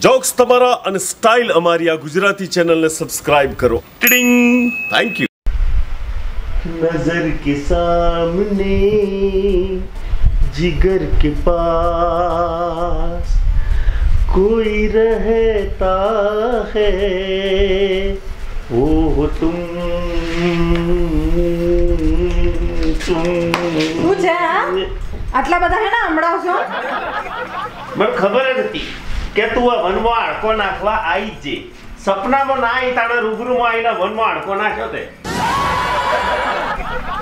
Jokes તમારા અને style અમારી આ ગુજરાતી ચેનલને સબસ્ક્રાઇબ કરો ટિડિંગ થેન્ક યુ नजर के सामने जिगर के पास कोई रहता है वो हो तुम तुम શું છે આ આટલા બધા હે ને હમણાં છો મને ખબર જ હતી કે તું આ વનમાં આડકો નાખવા આવી જ જે. સપનામાં ના આવી તાણે રૂબરૂમાં આવીને વનમાં અડકો નાખ્યો તે.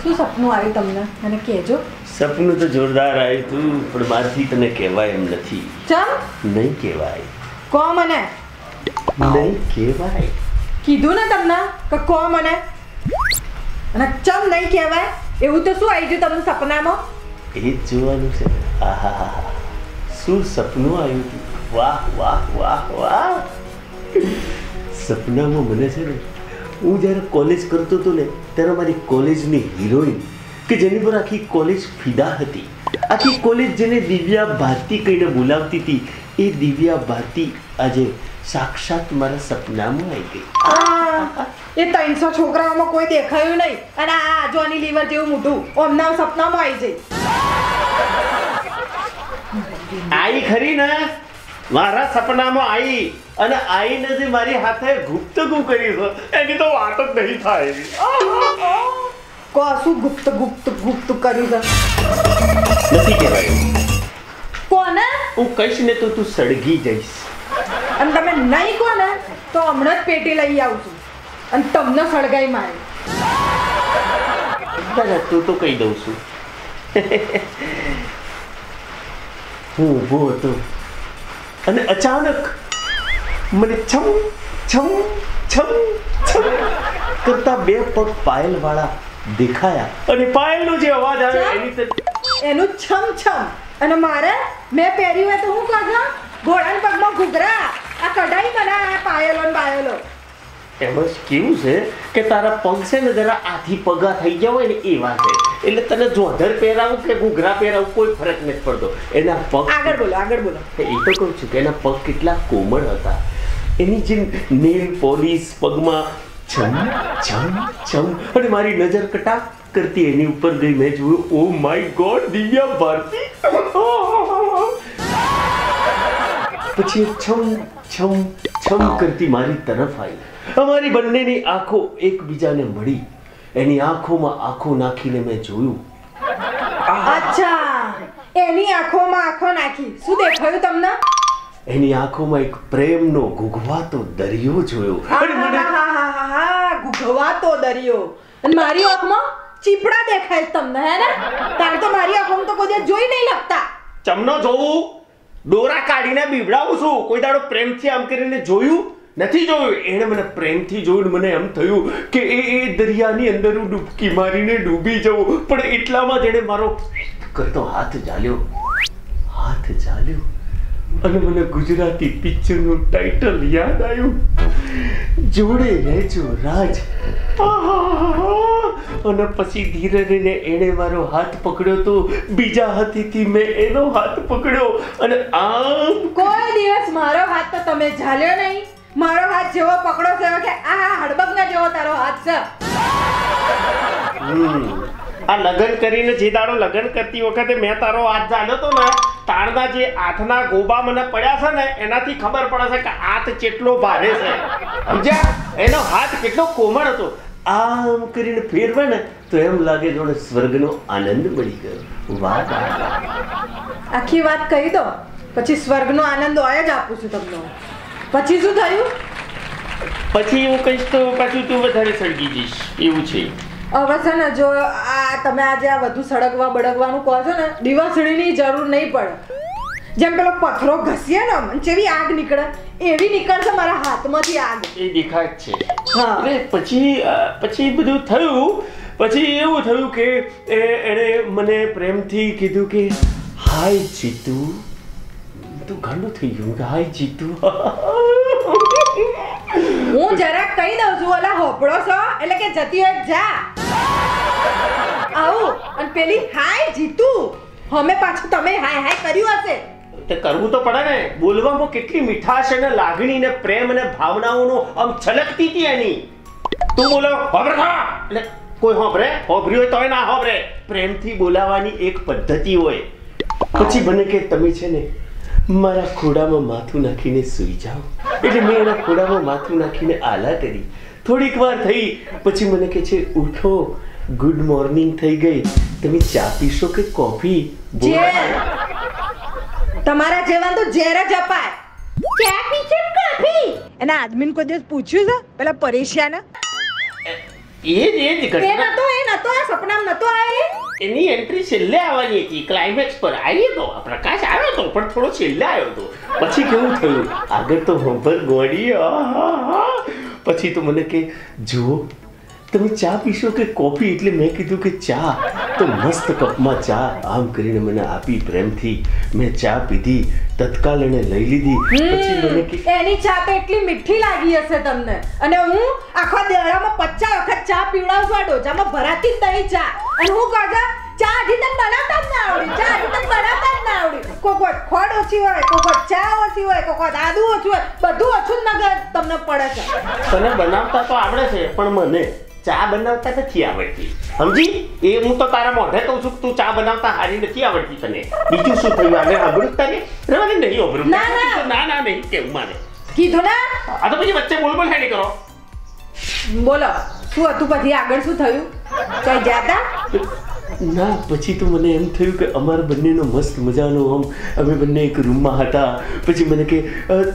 શું સપનું આવ્યું તમને? મને કહેજો. સપનું તો જોરદાર આવ્યું તું પણ મારથી તને કહેવાય એમ નથી. ચમ? નહીં કહેવાય. કો મને. નહીં કહેવાય. કીધું ને તમને કે કો મને. અને ચમ નહીં કહેવાય? એવું તો શું આવી ગયું તમને સપનામાં? એ જ જોવાનું છે. આહાહા. શું સપનું આવ્યું હતું વાહ વાહ વાહ વાહ સપનામાં મને છે ને હું જ્યારે કોલેજ કરતો હતો ને ત્યારે મારી કોલેજની હિરોઈન કે જેની પર આખી કોલેજ ફિદા હતી. આખી કોલેજ જેને દિવ્યા ભારતી કહીને બોલાવતી હતી એ દિવ્યા ભારતી આજે સાક્ષાત મારા સપનામાં આવી ગઈ. આ, એ ત્રણસો છોકરાઓમાં કોઈ દેખાયું નહીં. અને આ જોની લીવર જેવું મોટું ઓમના સપનામાં આવી જાય આઈ ખરી ને? મારા સપનામાં આઈ અને આઈને જે મારી હાથે ગુપ્ત ગુ કરી છે એની તો વાત જ નહીં થાય. કો શું ગુપ્ત ગુપ્ત ગુપ્ત કર્યું છે? નથી કહેવાય. કોને? હું કહીશ ને તો તું સળગી જઈશ. અને તમે નહીં કોને તો હમણાં જ પેટી લઈ આવું છું. અને તમને સળગાઈ મારે. તું તો કહી દઉં છું. હું ઊભો હતો. અને અચાનક મને છમ છમ છમ છમ કરતા બે પગ પાયલ વાળા દેખાયા. અને પાયલનો જે અવાજ આવે એની એનું છમ છમ. અને મારે મેં પહેર્યું હોય તો હું કાઢા ઘોડાના પગમાં ઘૂઘરા. આ કઢાઈ બનાવ્યા પાયલો ને બાયલો. એમાં કેવું છે કે તારા પગ છે ને જરા આથી પગા થઈ ગયા હોય ને એવા છે. એટલે તને જોધર પહેરાવું કે ઘૂઘરા પહેરાવું કોઈ ફરક નથી પડતો. એના પગ આગળ બોલો આગળ બોલો. એ તો કહું છું કે એના પગ કેટલા કોમળ હતા. એની જે નેલ પોલીસ પગમાં છમ છમ છમ અને મારી નજર કટાક કરતી એની ઉપર ગઈ. મેં જોયું oh my God Divya Bharti. પછી છમ છમ છમ કરતી મારી તરફ આવી. અમારી બંનેની આંખો એકબીજાને મળી. એની આંખોમાં આંખો નાખીને મેં જોયું. અચ્છા. એની આંખોમાં આંખો નાખી. શું દેખાયું તમને? એની આંખોમાં એક પ્રેમનો ગુગવાતો દરિયો જોયો. અને મને આહાહાહાહા, ઘૂઘવાતો દરિયો. અને મારી આંખમાં ચીપડા દેખાય છે તમને હે ને? તાર તો મારી આંખોમાં તો કોઈ જોઈ નહીં લગતા. ચમનો જોવું? દોરા કાઢીને બીવડાવું છું. કોઈ દાડો પ્રેમથી આમ કરીને જોયું? નથી જોયું? એણે મને પ્રેમથી જોયું મને એમ થયું કે એ એ દરિયાની અંદર હું ડૂબકી મારીને ડૂબી જવું. પણ એટલામાં જેણે મારો કરતો હાથ ઝાલ્યો. હાથ ઝાલ્યો. અને મને ગુજરાતી પિક્ચરનું ટાઇટલ યાદ આવ્યું. જોડે રહેજો, રાજ. અને પછી ધીરે ધીરે એણે મારો હાથ પકડ્યો તો બીજા હાથેથી મેં એનો હાથ પકડ્યો. અને આમ કોઈ દિવસ મારો હાથ તો તમે ઝાલ્યો નહીં. મારો હાથ જેવો પકડો છે કે આ હડબગના જેવો તારો હાથ છે. આ લગ્ન કરીને જે દાડો લગ્ન કરતી વખતે મેં તારો હાથ જાણ્યો તો ને તારના જે હાથના ગોબા મને પડ્યા છે ને એનાથી ખબર પડે છે કે હાથ કેટલો ભારે છે. સમજ્યા? એનો હાથ કેટલો કોમળ હતો. આમ કરીને ફેરવે ને તો એમ લાગે જોડે સ્વર્ગનો આનંદ મળી ગયો. વાહ આખી વાત કહી દો પછી સ્વર્ગનો આનંદ હોય જ આપું છું તમને પછી શું થયું? પછી હું કહીશ તો પાછું તું વધારે સળગી જઈશ. એવું છે. હવે છે ને જો આ તમે આજે આ બધું સળગવા બળગવાનું કહો છો ને દિવસળીની જરૂર નહીં પડે. જેમ પેલો પથરો ઘસીએ ને જેવી આગ નીકળે એવી નીકળશે મારા હાથમાંથી આગ. એ દેખાય છે. હા. અરે પછી પછી બધું થયું. પછી એવું થયું કે એ એણે મને પ્રેમથી કીધું કે હાય જીતુ તું ગાંડો થઈ ગયો. ગાય જીતુ. હું જરાક કહી દઉં છું ઓલા હોપડો છો? એટલે કે જતી હોય જા આવું. અને પેલી હાય જીતુ. હમે પાછું તમે હાય હાય કર્યું હશે. તે કરવું તો પડે ને. બોલવામાં કેટલી મીઠાશ અને લાગણી ને પ્રેમ અને ભાવનાઓનો આમ છલકતી હતી એની. તું બોલો હોભરે ખા. એટલે કોઈ હોબરે હોભરી હોય તોય ના હોબરે પ્રેમથી બોલાવાની એક પદ્ધતિ હોય. પછી બને કે તમે છે ને મારા ખોડામાં માથું નાખીને સૂઈ જાઓ. એટલે મેં એના ખોડામાં માથું નાખીને આલા કરી. થોડીક વાર થઈ પછી મને કહે છે ઉઠો ગુડ મોર્નિંગ થઈ ગઈ. તમે ચા પીશો કે કોફી? તમારા જેવા તો ઝેર જ અપાય. ચા કે કોફી? એના આદમીને કોઈ દિવસ પૂછ્યું છે? પેલા પરેશિયાને? એ જ એ જ. એ નતો એ નતો આ સપનામાં નતો આ એની એન્ટ્રી છેલ્લે આવવાની હતી ક્લાઇમેક્સ પર. આવી તો પ્રકાશ આવ્યો તો, પણ થોડો છેલ્લે આવ્યો તો. પછી કેવું થયું? આગળ તો ભંભર ગોળી. પછી તો મને કે, જુઓ તમે ચા પીશો કે કોફી? એટલે મેં કીધું કે ચા. તો મસ્ત કપમાં ચા આમ કરીને મને આપી પ્રેમથી. મેં ચા પીધી તત્કાલ એને લઈ લીધી. પછી મને કે એની ચા તો એટલી મીઠી લાગી હશે તમને. અને હું આખા દેરામાં પચાસ વખત ચા પીવડાવું છું આ ડોજામાં ભરાતી જ નહીં ચા. અને હું કહું ચા હજી તને બનાવતા જ ના આવડી. ચા હજી તને બનાવતા જ ના આવડી. કોક ખોડ ઓછી હોય કોક ચા ઓછી હોય કોક આદુ ઓછું હોય. બધું ઓછું જ તમને પડે છે. તને બનાવતા તો આવડે છે પણ મને ચા બનાવતા નથી આવડતી. સમજી? એ હું તો તારા મોઢે કહું છું કે તું ચા બનાવતા હારી નથી આવડતી તને. બીજું શું થયું? આગળ અભૃત તને? રવાને નહીં અભૃત ના, ના. ના ના નહીં કેવું માને કીધું ના? આ તો પછી વચ્ચે બોલ બોલ હેડી કરો. બોલો. શું હતું પછી? આગળ શું થયું? કઈ જાતા? ના, પછી તો મને એમ થયું કે અમારા બંનેનો મસ્ત મજાનો આમ, અમે બંને એક રૂમમાં હતા. પછી મને કે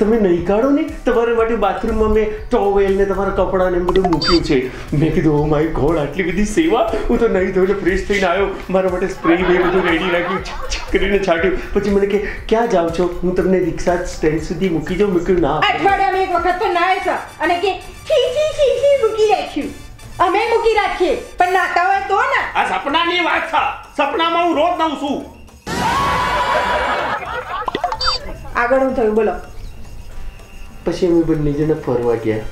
તમે નહીં કાઢો ને? તમારા માટે બાથરૂમમાં મેં ટોવેલ ને તમારા કપડાં ને બધું મૂક્યું છે. મેં કીધું ઓ માય ગોડ આટલી બધી સેવા? હું તો નહીં, ધોઈને ફ્રેશ થઈને આવ્યો. મારા માટે સ્પ્રે ને બધું રેડી રાખ્યું કરીને છાંટ્યું. પછી મને કે, ક્યાં જાઓ છો? હું તમને રિક્ષા સ્ટેન્ડ સુધી મૂકી જાઉં. મૂક્યું ના, અઠવાડિયામાં એક વખત તો ના અને કે, ખી ખી ખી મૂકી રાખ્યું અમે મૂકી રાખીએ. પણ નાતા હોય તો ને. આ સપનાની વાત છે. સપનામાં હું રોજ નવ છું. આગળ હું થયું બોલો. પછી અમે બંને જણા ફરવા ગયા.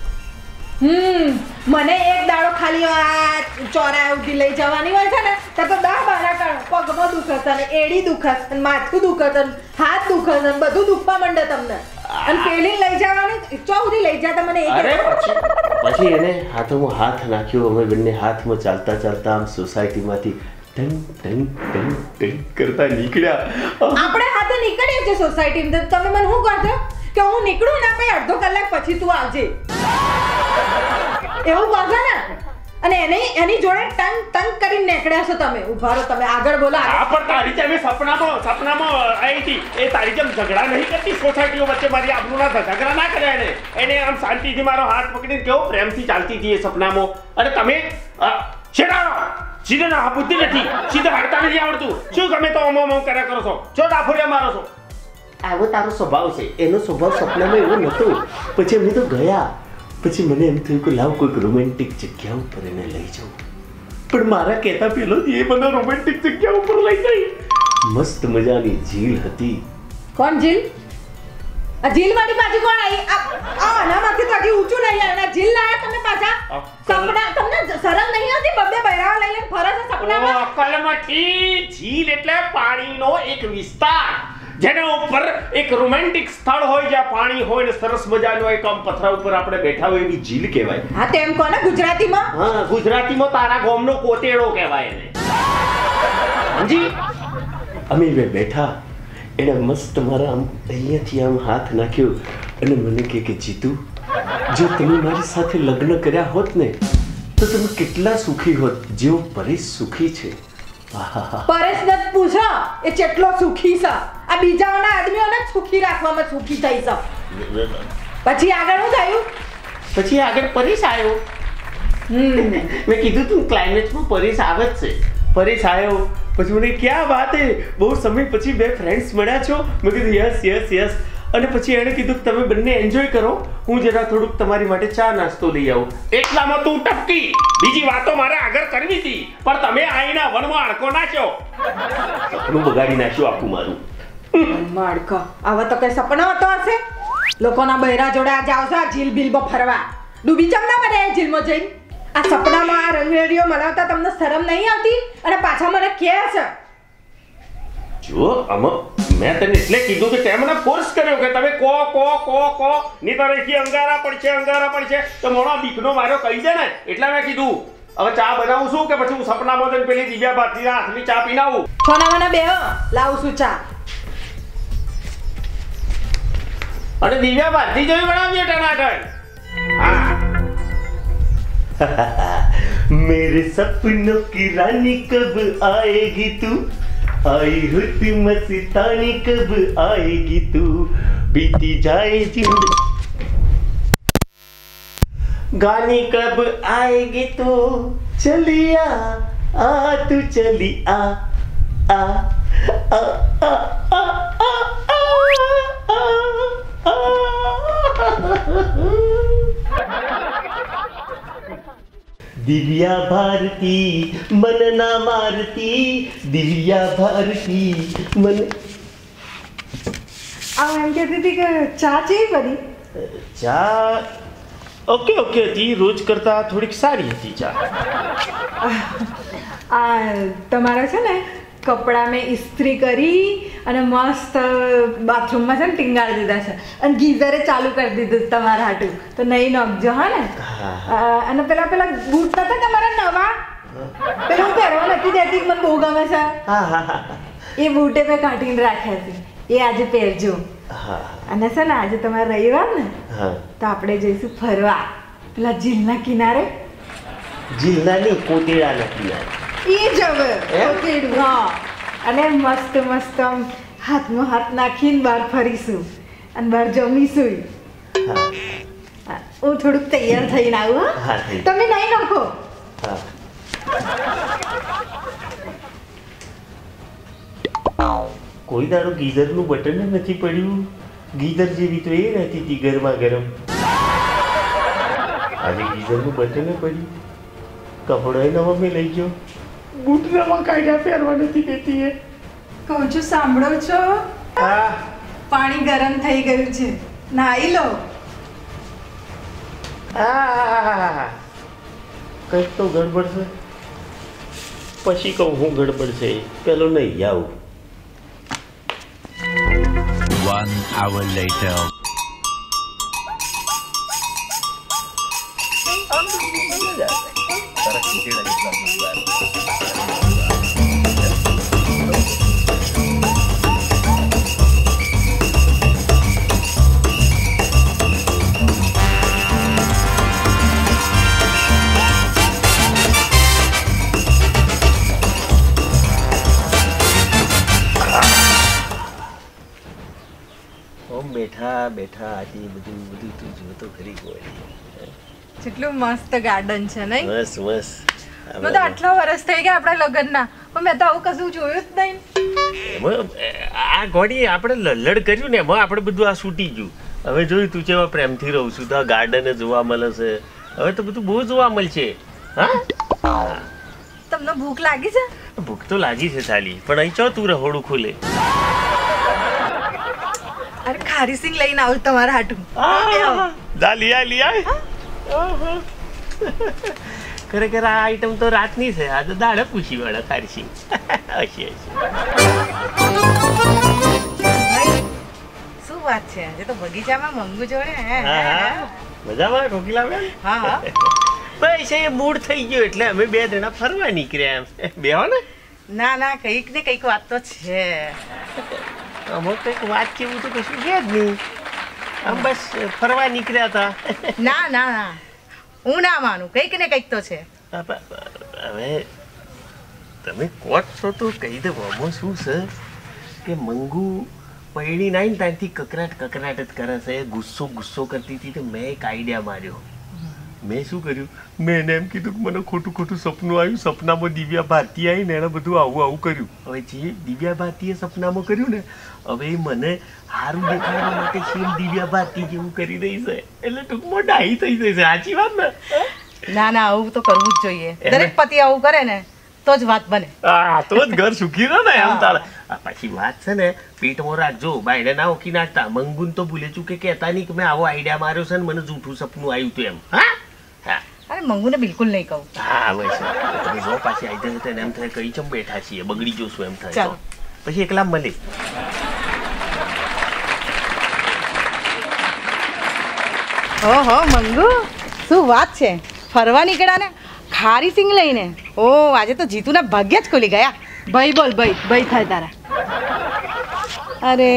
હમ મને એક દાડો ખાલી આ ચોરા ઉધી લઈ જવાની હોય છે ને તો તો દા બારા કાઢ પગમાં દુખશે ને એડી દુખશે ને માથું દુખશે ને હાથ દુખશે ને બધું દુખવા માંડે તમને. અને પેલી લઈ જવાની ચોથી લઈ જતા મને એક પછી એને હાથોમાં હાથ નાખ્યો, અમે બંને હાથમાં ચાલતા ચાલતા આમ સોસાયટીમાંથી ટંગ ટંગ ટંગ ટંગ કરતા નીકળ્યા. આપણે હાથે નીકળીએ છીએ સોસાયટી તો તમે મને શું કરજો કે હું નીકળું ને પછી અડધો કલાક પછી તું આવજે. એવું કહો ને? અને એને એની જોડે ટંગ ટંગ કરીને નીકળ્યા છો તમે. ઊભા રહો તમે. આગળ બોલો આ પણ તારી જેમ સપનામાં સપનામાં આવી હતી. એ તારી જેમ ઝઘડા નહીં કરતી. સોસાયટીઓ વચ્ચે મારી આબરૂના ઝઘડા ના કર્યા એને. એને આમ શાંતિથી મારો હાથ પકડીને કેવો પ્રેમથી ચાલતી હતી એ સપનામાં. અને તમે છેડા સીધે ના બુદ્ધિ નથી. સીધે હાડતા નથી આવડતું. શું ગમે તો અમો અમો કર્યા કરો છો? છો ડાફોડિયા મારો છો? આવો તારો સ્વભાવ છે. એનો સ્વભાવ સપનામાં એવો નહોતો પછી અમે તો ગયા. પછી મને એમ થયું કે લાવ કોઈક રોમેન્ટિક જગ્યા ઉપર એને લઈ જાઉં. પણ મારા કહેતા પેલો એ મને રોમેન્ટિક જગ્યા ઉપર લઈ ગઈ. મસ્ત મજાની ઝીલ હતી. કોણ ઝીલ? આ ઝીલ વાળી બાજુ કોણ આવી? આ આનામાંથી તો આખી ઊંચું નહીં આવ્યું ઝીલ જીલ લાયા તમે પાછા? સપના તમને શરમ નહીં આવતી બબ્બે બૈરાવા લઈ લઈને ફરે છે સપનામાં? અકલમાંથી ઝીલ એટલે પાણીનો એક વિસ્તાર. જેના ઉપર એક રોમેન્ટિક સ્થળ હોય જ્યાં પાણી હોય ને સરસ મજાનો એક આમ પથરા ઉપર આપણે બેઠા હોય એવી ઝીલ કહેવાય. હા તેમ કોને ગુજરાતીમાં? હા ગુજરાતીમાં તારા ગોમનો કોતેડો કહેવાય એને. જી અમે બે બેઠા એને મસ્ત મારા આમ અહીંયાથી આમ હાથ નાખ્યો અને મને કહે કે જીતુ જો તમે મારી સાથે લગ્ન કર્યા હોત ને તો તમે કેટલા સુખી હોત જેવો પરેશ સુખી છે. પરેશ પૂછો એ કેટલો સુખી છે? આ બીજાઓના આદમીઓને સુખી રાખવામાં સુખી થઈ જાવ પછી આગળ શું થયું? પછી આગળ પરેશ આવ્યો. મેં કીધું તું ક્લાઇમેટમાં પરેશ આવે જ છે. પરેશ આવ્યો. પછી મને ક્યાં વાત હે? બહુ સમય પછી બે ફ્રેન્ડ્સ મળ્યા છો? મેં કીધું યસ યસ યસ અને પછી એણે કીધું કે તમે બંને એન્જોય કરો. હું જરા થોડુંક તમારી માટે ચા નાસ્તો લઈ આવું. એટલામાં તું ટપકી. બીજી વાતો મારે આગળ કરવી હતી. પણ તમે આઈના વનમાં અડકો નાખ્યો સપનું બગાડી નાખ્યું આખું મારું. માળકો આવા તો કઈ સપના હતો હશે? લોકોના બૈરા જોડે આ જાવ જીલ બિલ ફરવા. ડૂબી ચમ ના મને જીલમાં જઈને. આ સપનામાં આ રંગરેડીઓ મનાવતા તમને શરમ નહીં આવતી? અને પાછા મને કહે છે. જો આમાં મેં તને એટલે કીધું કે તે મને ફોર્સ કર્યો કે તમે કો કો કો કો. ની તરફથી અંગારા પડશે અંગારા પડશે. તો મોણો દીકનો મારો કહી દે ને. એટલે મેં કીધું હવે ચા બનાવું છું કે પછી હું સપનામાં જઈને પેલી દિવ્યા ભારતીના હાથની ચા પીનાવું? છોના મને બે લાવું છું ચા. અને દિવ્યા ભારતી જેવી બનાવજે ટનાટન હા मेरे सपनों की रानी कब आएगी तू आई हुई मस्तानी कब आएगी तू बीती जाए जिंदगी गानी कब आएगी तू चली आ आ तू चली आ आ आ आ आ आ आ દિવ્યા ભારતી મન ના મારતી દિવ્યા ભારતી મન આ એમ કહેતી હતી કે ચા ચેવી બની ચા? ઓકે ઓકે હતી રોજ કરતા થોડીક સારી હતી ચા. આ તમારા છે ને કપડાં મેં ઇસ્ત્રી કરી અને મસ્ત બાથરૂમમાં છે ને ટીંગાડી દીધા છે. અને ગીઝરે ચાલુ કરી દીધું તમારા હાટું. તો નહીં નોખજો હા ને? અને પેલા પેલા બૂટ નતા તમારા નવા? પેલા હું પહેરવા નથી દેતી મને બહુ ગમે છે? એ બૂટે મેં કાઢીને રાખ્યા છે એ આજે પહેરજો. અને છે ને આજે તમારે રવિવાર ને તો આપણે જઈશું ફરવા. પેલા ઝીલના કિનારે. જિલ્લાની કોટેડા નથી યાર એ જ હવે એમ? હા. અને મસ્ત મસ્ત આમ હાથમાં હાથ નાખીને બહાર ફરીશું અને બહાર જમીશું. હા. થોડુંક તૈયાર થઈને આવું હા, તમે નહીં નાખો. કોઈ દાડો ગીઝરનું બટન જ નથી પડ્યું? ગીઝર જેવી તો એ રહેતી હતી ગરમા ગરમ. આજે ગીઝરનું બટન પડ્યું. કપડો નવા મેં લઈ ગયો. બૂટ કાઢ્યા પહેરવા નથી કહેતી એ. કહું છું સાંભળો છો? હા. પાણી ગરમ થઈ ગયું છે. નાઈ લો. આ કંઈક તો ગડબડ છે. પછી કહું હું ગડબડ છે. પેલો નહીં આવું. One hour later. બેઠા હતી બધું બધું તું જોતો ખરી કોઈ. કેટલું મસ્ત ગાર્ડન છે નહીં? બસ બસ. મેં તો આટલા વર્ષ થઈ ગયા આપણા લગ્નના. પણ મેં તો આવું કશું જોયું જ નહીં. આ ઘોડી આપણે લલ્લડ કર્યું ને એમાં આપણે બધું આ છૂટી ગયું. હવે જોયું તું કેવા પ્રેમથી રહું છું. તો આ ગાર્ડન જોવા મળે છે. હવે તો બધું બહુ જોવા મળશે. હા? તમને ભૂખ લાગી છે? ભૂખ તો લાગી છે સાલી. પણ અહીં ચો તું રહોડું ખોલે? અરે ખારી સિંગ લઈને આવું તમારા હાટું. જા લિયા લિયા ખરેખર આ આઈટમ તો રાતની છે. આ તો દાડે પૂછી વાળા ખારસી સિંગ. હશે શું વાત છે? આજે તો બગીચામાં મંગુ જોડે હે? હા મજામાં? કોકિલા બેન હા હા. બસ એ મૂડ થઈ ગયો એટલે અમે બે જણા ફરવા નીકળ્યા એમ. બેહો ને? ના ના કંઈક ને કંઈક વાત તો છે. અમુક કંઈક વાત જેવું તો કશું છે જ નહીં. આમ બસ ફરવા નીકળ્યા હતા. ના ના ના. હું ના માનું. કંઈક ને કંઈક તો છે. હવે તમે કોટ છો તો કહી દો આમાં શું છે? કે મંગુ પૈણી નાઈ ને ત્યાંથી કકરાટ કકરાટ જ કરે છે. ગુસ્સો ગુસ્સો કરતી હતી તો મેં એક આઈડિયા માર્યો. મેં શું કર્યું? મેં એને એમ કીધું કે મને ખોટું ખોટું સપનું આવ્યું. સપનામાં દિવ્યા ભારતી આવી ને એણે બધું આવું આવું કર્યું. હવે જે દિવ્યા ભારતીએ સપનામાં કર્યું ને હવે એ મને સારું દેખાડવા માટે સેમ દિવ્યા ભારતી જેવું કરી રહી છે. એટલે ટૂંકમાં ડાહી થઈ જશે સાચી વાત ને? ના ના આવું તો કરવું જ જોઈએ. દરેક પતિ આવું કરે ને તો જ વાત બને. હા તો જ ઘર સુખી રહે ને એમ તારે. પછી વાત છે ને પેટમાં રાખજો. બાયડે ના ઓકી નાખતા. મંગુન તો ભૂલે ચૂકે કહેતા નહીં કે મેં આવો આઈડિયા માર્યો છે ને મને જૂઠું સપનું આવ્યું હતું એમ. હા? પણ મંગુને બિલકુલ નહીં કહું. હા હોય તમે જો પાછી આવી જશે એમ થાય કઈ ચમ બેઠા છીએ બગડી જોશું એમ થાય. ચાલો. પછી એકલા મળી ઓહો મંગુ શું વાત છે? ફરવા નીકળ્યા ને ખારી સિંગ લઈને. ઓ આજે તો જીતુના ભાગ્ય જ ખોલી ગયા. ભાઈ બોલ ભાઈ ભાઈ થાય તારા. અરે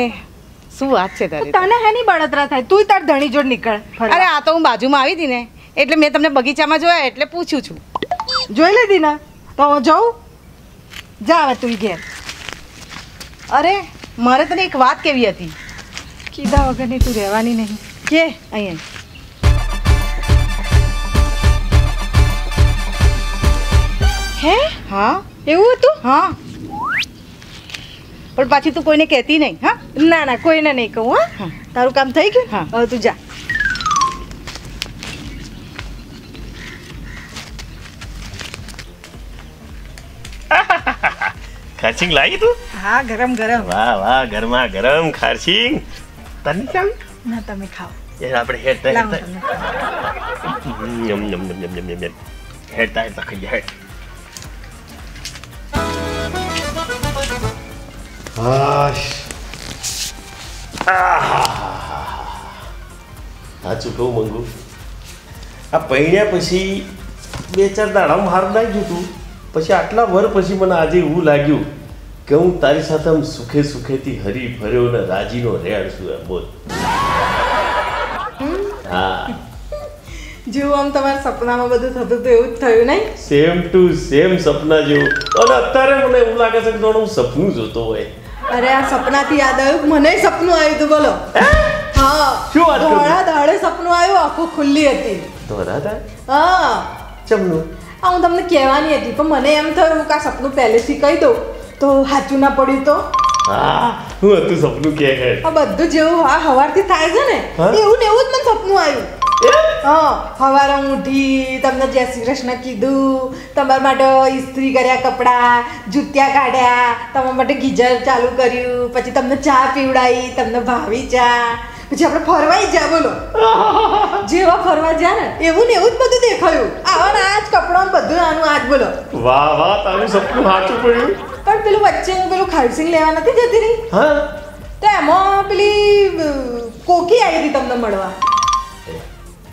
શું વાત છે તારી તને હે હેની બળતરા થાય? તું તાર ધણી જોડ નીકળ અરે આ તો હું બાજુમાં આવી હતી ને. એટલે મેં તમને બગીચામાં જોયા એટલે પૂછું છું. જોઈ લીધી ને તો હું જઉં? જા હવે તું ઘેર. અરે મારે તને એક વાત કેવી હતી? કીધા વગરની તું રહેવાની નહીં. કે અહીંયા. હે? હા. એવું હતું? હા. પણ પાછી તું કોઈને કહેતી નહીં હા? ના ના કોઈને નહીં કહું હા. હા. તારું કામ થઈ ગયું? હા. હવે તું જા. ખારસિંગ લાવી તું? હા ગરમ ગરમ. વાહ વાહ ગરમા ગરમ ખારસિંગ તને કેમ? ના તમે ખાઓ. યાર આપણે હેડતા યમ યમ યમ યમ યમ યમ યમ હેડતા હેડતા ખાઈ હેડ. હાશ. સાચું કહું મંગુ? આ પૈણ્યા પછી બે ચાર દાડામાં હાર લાગ્યું હતું પછી આટલા વર પછી મને આજે એવું લાગ્યું. કે હું તારી સાથે આમ સુખે સુખેથી હરી ફર્યો ને રાજીનો રેડ છું એમ બોલ. હા. જેવું આમ તમારા સપનામાં બધું થતું હતું એવું જ થયું નહીં? સેમ ટુ સેમ સપના જેવું. અને અત્યારે મને એવું લાગે છે કે જાણે હું સપનું જોતો હોય. અરે આ સપનાથી યાદ આવ્યું મને સપનું આવ્યું હતું બોલો. હા? શું વાત ધોળા દાડે સપનું આવ્યું આખું ખુલ્લી હતી. ધોળા રાધા હા. ચમનું? આ હું તમને કહેવાની હતી પણ મને એમ થયું કે આ સપનું પહેલેથી કહી દઉં. તો સાચું ના પડ્યું તો? હા હું હતું સપનું કે હે આ બધું જેવું આ હવારથી થાય છે ને એવું ને એવું જ મને સપનું આવ્યું. હા હવારે ઊઠી તમને જય શ્રી કૃષ્ણ કીધું તમારા માટે ઇસ્ત્રી કર્યા કપડાં જૂત્યા કાઢ્યા તમારા માટે ગીઝર ચાલુ કર્યું પછી તમને ચા પીવડાવી તમને ભાવી ચા પછી આપણે ફરવાઈ જા બોલો. જેવા ફરવા જા ને એવું ને એવું જ બધું દેખાયું. આવા આ જ કપડાં બધું આનું આ જ બોલો. વાહ વાહ તારું સપનું સાચું પડ્યું. પણ પેલું વચ્ચે હું પેલું ખારસિંગ લેવા નથી જતી રહી? હા. તો એમાં પેલી કોકી આવી હતી તમને મળવા.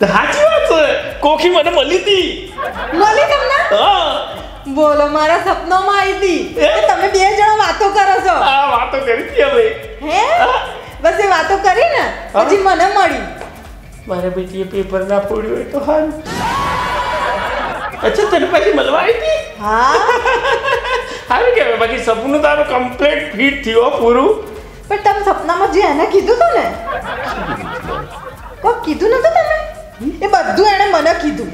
સાચી વાત છે. કોખી મને મળી હતી. મળી તમને? હા. બોલો મારા સપનામાં આવી હતી. તમે બે જણા વાતો કરો છો? હા વાતો કરી હતી હવે. હે? બસ એ વાતો કરી ને પછી મને મળી. મારે બેટીએ પેપર ના પડ્યું હોય તો હાલ. અચ્છા તને પછી મળવા આવી હતી? હા. સારું કહેવાય બાકી સપનું તારું કમ્પ્લીટ ફિટ થયો પૂરું. પણ તમે સપનામાં જે એને કીધું હતું ને કોઈ કીધું નતું તમે એ બધું એણે મને કીધું.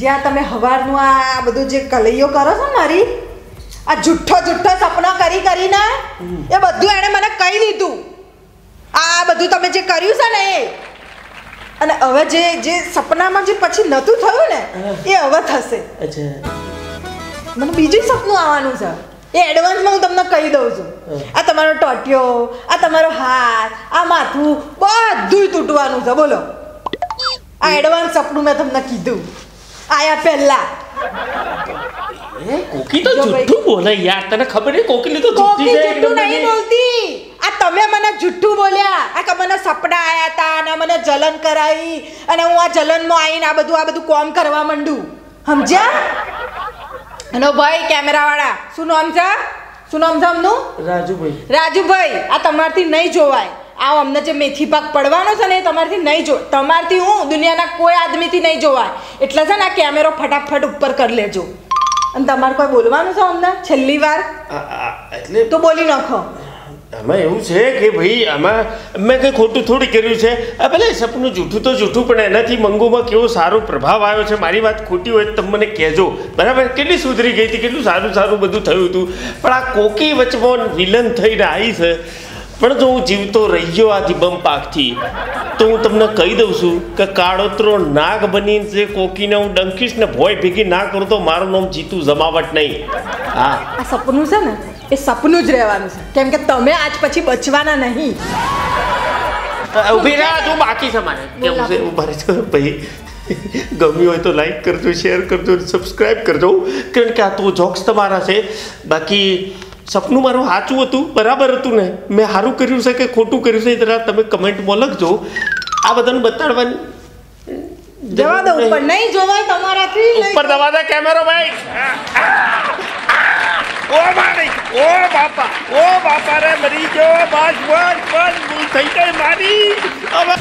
જ્યાં તમે હવારનું આ બધું જે કલૈયો કરો છો ને મારી આ જુઠ્ઠો જુઠ્ઠો સપનો કરી કરીને એ બધું એણે મને કહી દીધું. આ બધું તમે જે કર્યું છે ને એ. અને હવે જે જે સપનામાં જે પછી નતું થયું ને એ હવે થશે. અચ્છા. મને બીજું સપનું આવવાનું છે. એ એડવાન્સમાં હું તમને કહી દઉં છું. આ તમારો ટોટિયો આ તમારો હાથ આ માથું બધું તૂટવાનું છે. બોલો. આ એડવાન્સ સપનું મેં તમને કીધું. આયા પહેલા. કોકી તો. જુઠ્ઠું બોલે યાર. તને ખબર નહીં કોકીની તો જુઠ્ઠી છે જુઠ્ઠું નહીં બોલતી. આ તમે મને જુઠ્ઠું બોલ્યા. આ કે મને સપના આયા હતા અને મને જલન કરાવી અને હું આ જલનમાં આવીને આ બધું આ બધું કોમ કરવા માંડું. સમજ્યા? અને ભાઈ કેમેરા વાળા શું નામ છે? શું નામ છે અમનું રાજુભાઈ. રાજુભાઈ આ તમારથી નહીં જોવાય. આ અમને જે મેથી પાક પડવાનો છે ને એ તમારથી નહીં જો તમારથી હું દુનિયાના કોઈ આદમીથી નહીં જોવાય. એટલે છે ને આ કેમેરો ફટાફટ ઉપર કરી લેજો. અને તમારે કોઈ બોલવાનું છે અમને? છેલ્લી વાર? એટલે તો બોલી નાખો. આમાં એવું છે કે ભાઈ આમાં મેં કંઈ ખોટું થોડી કર્યું છે. આ ભલે સપનું જૂઠું તો જૂઠું, પણ એનાથી મંગુમાં કેવો સારો પ્રભાવ આવ્યો છે, મારી વાત ખોટી હોય તમે મને કહેજો. બરાબર? કેટલી સુધરી ગઈ હતી, કેટલું સારું સારું બધું થયું હતું. પણ આ કોકી વચમાં વિલન થઈને આવી છે. પણ જો હું જીવતો રહી ગયો આથી બમ પાકથી, તો હું તમને કહી દઉં છું કે કાળોતરો નાગ બની જે કોકીને હું ડંકીશ ને ભોય ભેગી ના કરું તો મારું નામ જીતું જમાવટ નહીં. હા. આ સપનું છે ને એ સપનું જ રહેવાનું છે. કેમ કે તમે આજ પછી બચવાના નહીં. ઊભી રહ્યા તું બાકી છે મારે. કેવું છે ઊભા રહેજો ભાઈ. ગમ્યું હોય તો લાઈક કરજો શેર કરજો સબસ્ક્રાઇબ કરજો. કારણ કે આ તો જોક્સ તમારા છે. બાકી સપનું મારું સાચું હતું બરાબર હતું ને. મેં સારું કર્યું છે કે ખોટું કર્યું છે એ જરા તમે કમેન્ટમાં લખજો. આ બધાનું બતાડવાની જવા દો ઉપર નહીં. જોવાય તમારાથી ઉપર દવા દે કેમેરો ભાઈ ઓ મારી, ઓ બાપા ઓ બાપા રે મરી ગયો બસ બસ બસ ભૂલ થઈ ગઈ મારી. હવે